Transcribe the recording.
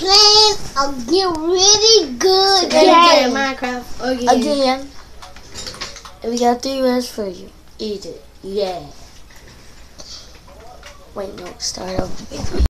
playing a get really good Again, game. Minecraft again. Again. And we got three words for you. Eat it. Yeah. Wait, no. Start over.